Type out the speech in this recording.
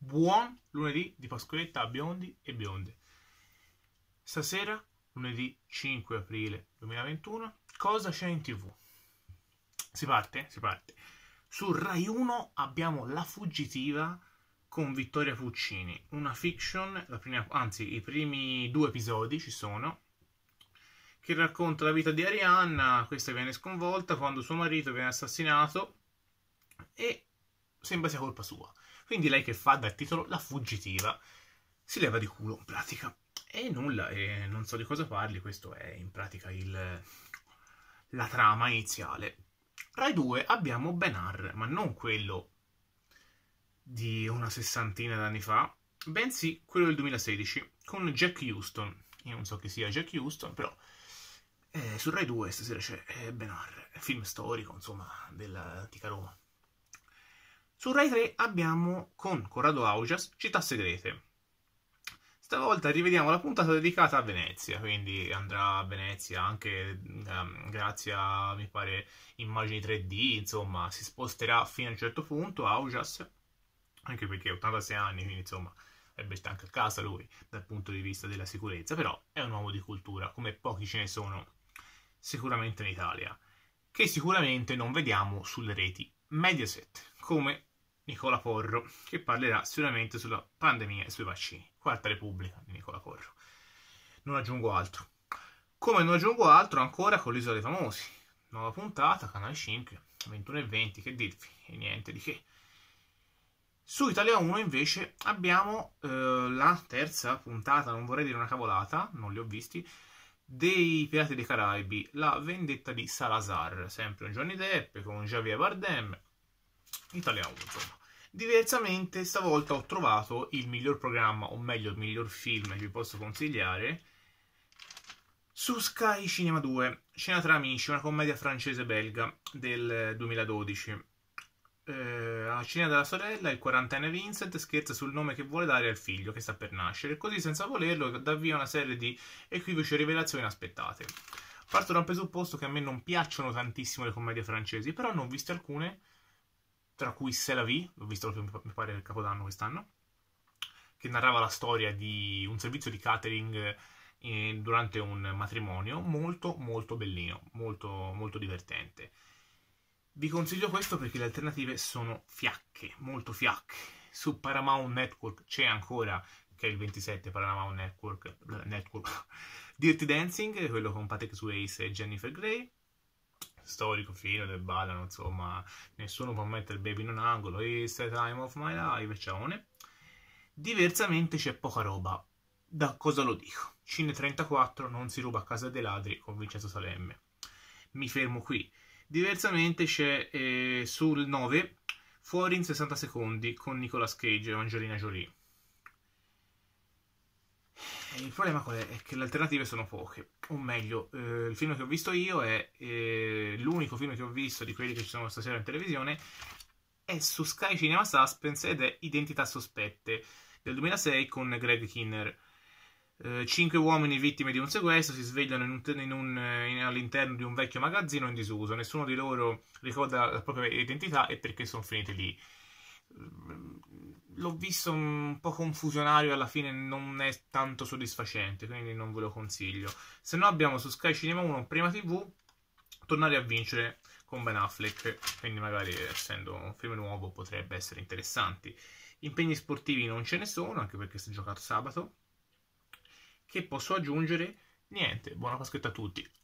Buon lunedì di Pasqualetta a biondi e bionde. Stasera, lunedì 5 aprile 2021, cosa c'è in tv? Si parte? Si parte. Su Rai 1 abbiamo La Fuggitiva con Vittoria Puccini, una fiction, prima, anzi i primi due episodi ci sono, che racconta la vita di Arianna, questa viene sconvolta quando suo marito viene assassinato e sembra sia colpa sua. Quindi lei che fa dal titolo La fuggitiva si leva di culo in pratica. E nulla, e non so di cosa parli, questo è in pratica il, la trama iniziale. Rai 2 abbiamo Benar, ma non quello di una sessantina d'anni fa, bensì quello del 2016 con Jack Houston. Io non so chi sia Jack Houston, però eh, su Rai 2 stasera c'è eh, Benar, film storico, insomma, dell'antica Roma. Su Rai 3 abbiamo con Corrado Augias Città Segrete. Stavolta rivediamo la puntata dedicata a Venezia, quindi andrà a Venezia anche um, grazie a, mi pare, immagini 3D, insomma, si sposterà fino a un certo punto Augias, anche perché ha 86 anni, quindi insomma, ebbe anche a casa lui dal punto di vista della sicurezza, però è un uomo di cultura, come pochi ce ne sono sicuramente in Italia, che sicuramente non vediamo sulle reti Mediaset, come Nicola Porro, che parlerà sicuramente sulla pandemia e sui vaccini. Quarta Repubblica di Nicola Porro. Non aggiungo altro. Come non aggiungo altro ancora con l'Isola dei Famosi. Nuova puntata, canale 5, 21 e 20, che dirvi? E niente di che. Su Italia 1 invece abbiamo eh, la terza puntata, non vorrei dire una cavolata, non li ho visti, dei Pirati dei Caraibi, la vendetta di Salazar, sempre un Johnny Depp con Javier Bardem, Italia 1 insomma. Diversamente, stavolta ho trovato il miglior programma, o meglio, il miglior film che vi posso consigliare su Sky Cinema 2, Cena tra amici, una commedia francese-belga del 2012. Eh, a cena della sorella, il quarantenne Vincent scherza sul nome che vuole dare al figlio che sta per nascere, così senza volerlo dà via una serie di equivoci e rivelazioni inaspettate. Parto da un presupposto che a me non piacciono tantissimo le commedie francesi, però ne ho viste alcune tra cui Se la vie, l'ho visto mi pare, il Capodanno quest'anno, che narrava la storia di un servizio di catering eh, durante un matrimonio, molto molto bellino, molto molto divertente. Vi consiglio questo perché le alternative sono fiacche, molto fiacche. Su Paramount Network c'è ancora, che è il 27 Paramount Network, Network Dirty Dancing, quello con Patrick Swayze e Jennifer Grey storico film dove ballano, insomma, nessuno può mettere il baby in un angolo, it's the time of my life, ciaone. Diversamente c'è poca roba. Da cosa lo dico? Cine 34 non si ruba a casa dei ladri con Vincenzo Salemme. Mi fermo qui. Diversamente c'è eh, sul 9 Fuori in 60 secondi con Nicolas Cage e Angelina Jolie. Il problema qual è? È che le alternative sono poche. O meglio, eh, il film che ho visto io è eh, l'unico film che ho visto di quelli che ci sono stasera in televisione. È su Sky Cinema Suspense ed è Identità Sospette del 2006 con Greg Kinner. Eh, cinque uomini vittime di un sequestro si svegliano in un, in un, in, all'interno di un vecchio magazzino in disuso. Nessuno di loro ricorda la propria identità e perché sono finiti lì l'ho visto un po' confusionario alla fine non è tanto soddisfacente quindi non ve lo consiglio. Se no abbiamo su Sky Cinema 1 prima tv tornare a vincere con Ben Affleck. Quindi magari essendo un film nuovo potrebbe essere interessanti impegni sportivi non ce ne sono anche perché si è giocato sabato. Che posso aggiungere? Niente buona Pasquetta a tutti